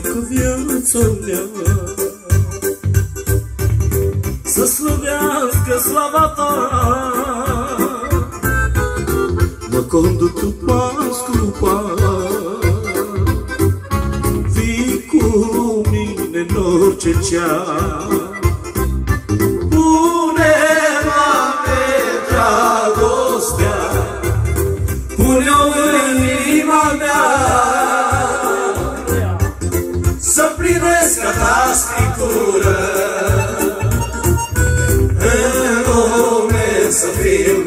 viața mea Să slăvească slava ta. Mă conduc tu pas cu pas. Vii cu mine în orice ceas. Pune, Doamne, dragostea Pune-o în plinesc ca ta scriptură. În lume să fiu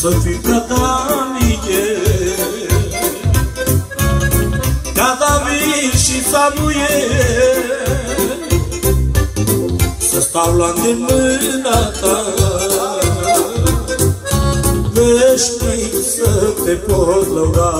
să fiu ca Danie Ca David și Samuel Să stau la îndemâna ta. Veșnic să te pot lăuda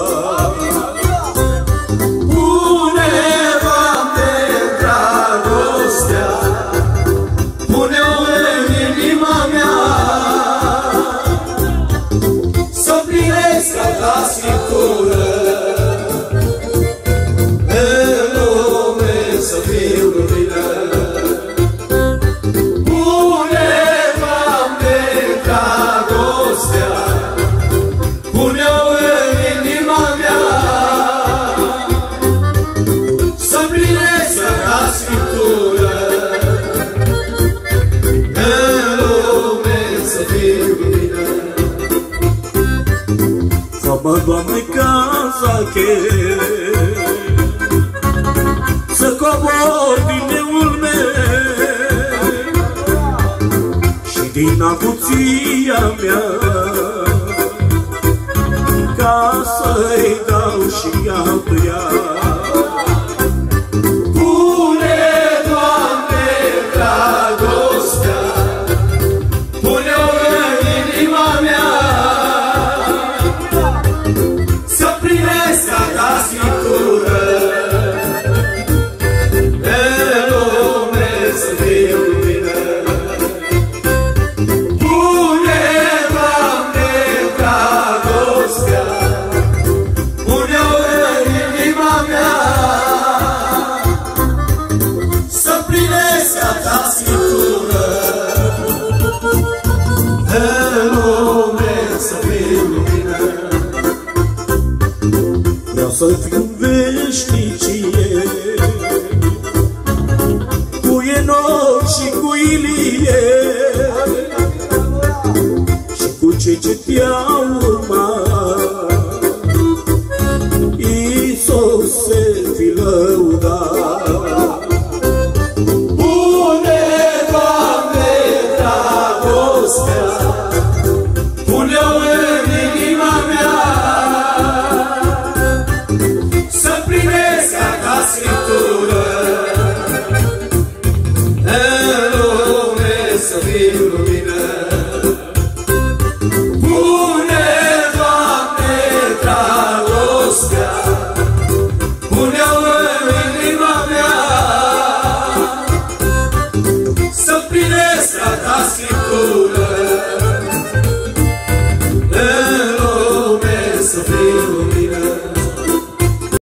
Fă-mă, Doamne, casa Să cobor din neul meu Și din avuția mea. Ca să-i dau și altuia lumină Vreau să fiu în veșnicie. Cu Enoch și cu Ilie. Și cu cei ce te-au clássico.